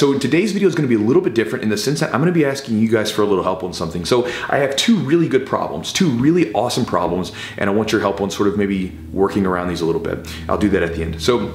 so today's video is gonna be a little bit different in the sense that I'm gonna be asking you guys for a little help on something. So I have two really good problems, two really awesome problems, and I want your help on sort of maybe working around these a little bit. I'll do that at the end. So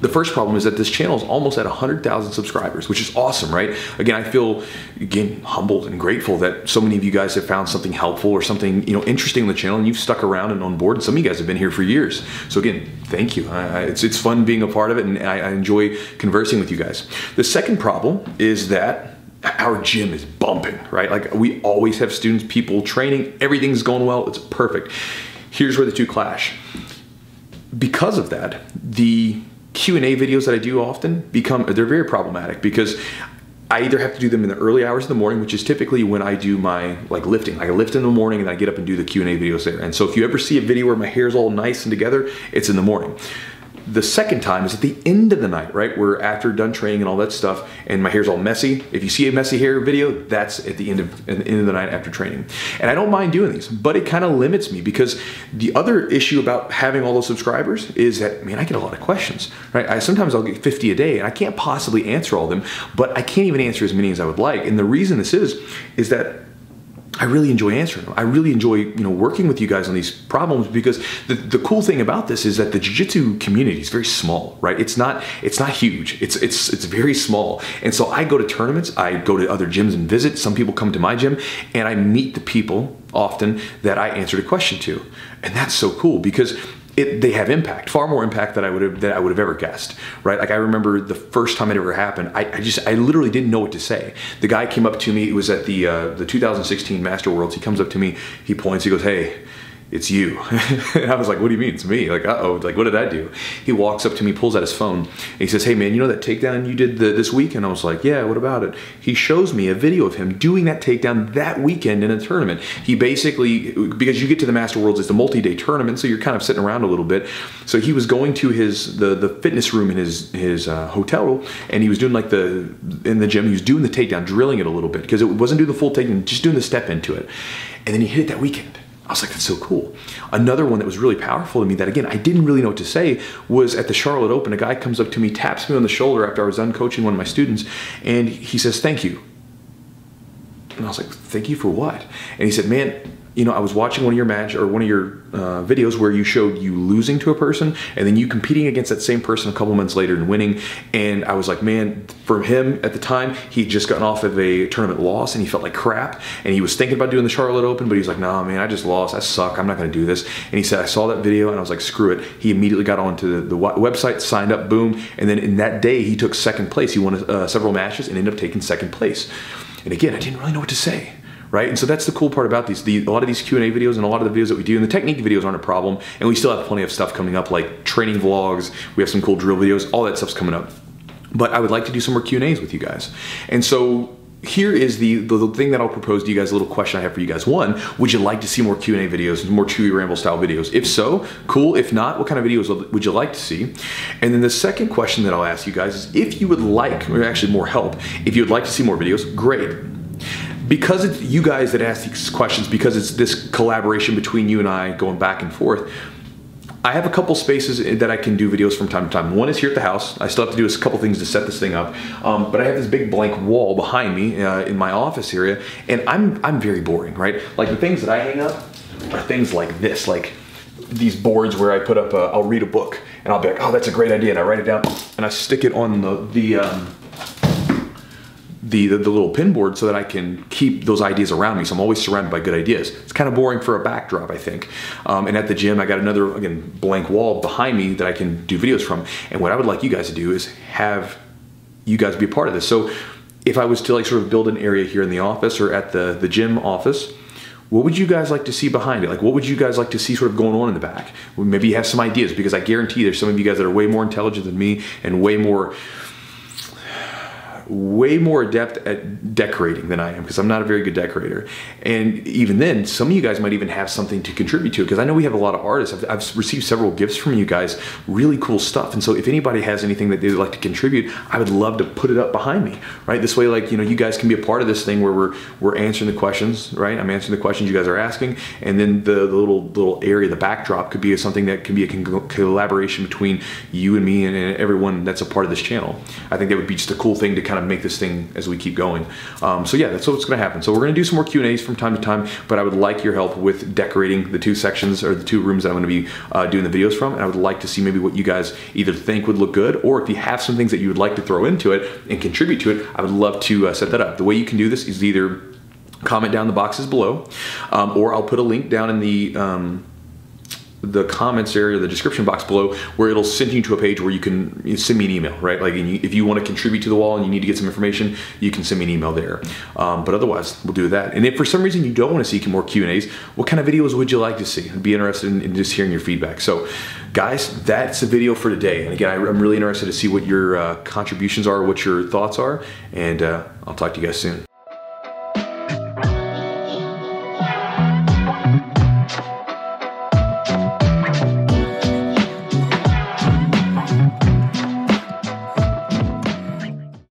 the first problem is that this channel is almost at 100,000 subscribers, which is awesome, right? Again, I feel again humbled and grateful that so many of you guys have found something helpful or something you know interesting on the channel, and you've stuck around and on board. And some of you guys have been here for years. So again, thank you. I, it's it's fun being a part of it, and I, I enjoy conversing with you guys. The second problem is that our gym is bumping, right? Like we always have students, people training, everything's going well, it's perfect. Here's where the two clash. Because of that, the Q&A videos that I do often become, they're very problematic because I either have to do them in the early hours of the morning, which is typically when I do my like lifting. I lift in the morning and I get up and do the Q&A videos there. And so if you ever see a video where my hair is all nice and together, it's in the morning. The second time is at the end of the night, right? Where after done training and all that stuff, and my hair's all messy. If you see a messy hair video, that's at the end of at the end of the night after training. And I don't mind doing these, but it kind of limits me because the other issue about having all those subscribers is that man, I get a lot of questions, right? I sometimes I'll get 50 a day, and I can't possibly answer all of them, but I can't even answer as many as I would like. And the reason this is is that I really enjoy answering them. I really enjoy, you know, working with you guys on these problems because the, the cool thing about this is that the jiu-jitsu community is very small, right? It's not it's not huge. It's it's it's very small. And so I go to tournaments, I go to other gyms and visit. Some people come to my gym and I meet the people often that I answered a question to. And that's so cool because it, they have impact, far more impact than I would have that I would have ever guessed, right? Like I remember the first time it ever happened, I, I just I literally didn't know what to say. The guy came up to me. It was at the uh, the 2016 Master Worlds. He comes up to me. He points. He goes, "Hey." It's you. and I was like, what do you mean? It's me. Like, uh-oh, like, what did I do? He walks up to me, pulls out his phone, and he says, hey man, you know that takedown you did the, this week? And I was like, yeah, what about it? He shows me a video of him doing that takedown that weekend in a tournament. He basically, because you get to the Master Worlds, it's a multi-day tournament, so you're kind of sitting around a little bit. So he was going to his, the, the fitness room in his, his uh, hotel, and he was doing like the, in the gym, he was doing the takedown, drilling it a little bit, because it wasn't doing the full takedown, just doing the step into it. And then he hit it that weekend. I was like, that's so cool. Another one that was really powerful to me that again, I didn't really know what to say was at the Charlotte Open, a guy comes up to me, taps me on the shoulder after I was done coaching one of my students, and he says, thank you. And I was like, thank you for what? And he said, man, you know, I was watching one of your match or one of your uh, videos where you showed you losing to a person and then you competing against that same person a couple months later and winning. And I was like, man, for him at the time, he'd just gotten off of a tournament loss and he felt like crap. And he was thinking about doing the Charlotte Open, but he was like, nah, man, I just lost. I suck. I'm not going to do this. And he said, I saw that video and I was like, screw it. He immediately got onto the, the website, signed up, boom. And then in that day, he took second place. He won uh, several matches and ended up taking second place. And again, I didn't really know what to say right? And so that's the cool part about these. The, a lot of these Q&A videos and a lot of the videos that we do, and the technique videos aren't a problem, and we still have plenty of stuff coming up like training vlogs, we have some cool drill videos, all that stuff's coming up. But I would like to do some more Q&As with you guys. And so here is the, the, the, thing that I'll propose to you guys, a little question I have for you guys. One, would you like to see more Q&A videos, more Chewy Ramble style videos? If so, cool. If not, what kind of videos would you like to see? And then the second question that I'll ask you guys is if you would like, or actually more help, if you would like to see more videos, great because it's you guys that ask these questions, because it's this collaboration between you and I going back and forth, I have a couple spaces that I can do videos from time to time. One is here at the house. I still have to do a couple things to set this thing up. Um, but I have this big blank wall behind me uh, in my office area, and I'm, I'm very boring, right? Like the things that I hang up are things like this, like these boards where I put up, I'll read a book, and I'll be like, oh, that's a great idea, and I write it down, and I stick it on the, the um, the, the, the, little pin board so that I can keep those ideas around me. So I'm always surrounded by good ideas. It's kind of boring for a backdrop, I think. Um, and at the gym, I got another, again, blank wall behind me that I can do videos from. And what I would like you guys to do is have you guys be a part of this. So if I was to like sort of build an area here in the office or at the, the gym office, what would you guys like to see behind it? Like, what would you guys like to see sort of going on in the back? Maybe you have some ideas because I guarantee there's some of you guys that are way more intelligent than me and way more way more adept at decorating than I am because I'm not a very good decorator. And even then, some of you guys might even have something to contribute to because I know we have a lot of artists. I've, I've, received several gifts from you guys, really cool stuff. And so if anybody has anything that they'd like to contribute, I would love to put it up behind me, right? This way, like, you know, you guys can be a part of this thing where we're, we're answering the questions, right? I'm answering the questions you guys are asking. And then the, the little, little area, the backdrop could be something that can be a collaboration between you and me and, and everyone that's a part of this channel. I think that would be just a cool thing to kind of make this thing as we keep going. Um, so yeah, that's what's going to happen. So we're going to do some more Q and A's from time to time, but I would like your help with decorating the two sections or the two rooms that I'm going to be uh, doing the videos from, and I would like to see maybe what you guys either think would look good, or if you have some things that you would like to throw into it and contribute to it, I would love to uh, set that up. The way you can do this is either comment down the boxes below, um, or I'll put a link down in the um, the comments area, the description box below, where it'll send you to a page where you can send me an email, right? Like if you want to contribute to the wall and you need to get some information, you can send me an email there. Um, but otherwise, we'll do that. And if for some reason you don't want to see more Q and A's, what kind of videos would you like to see? I'd be interested in, in just hearing your feedback. So, guys, that's the video for today. And again, I, am really interested to see what your uh, contributions are, what your thoughts are, and uh, I'll talk to you guys soon.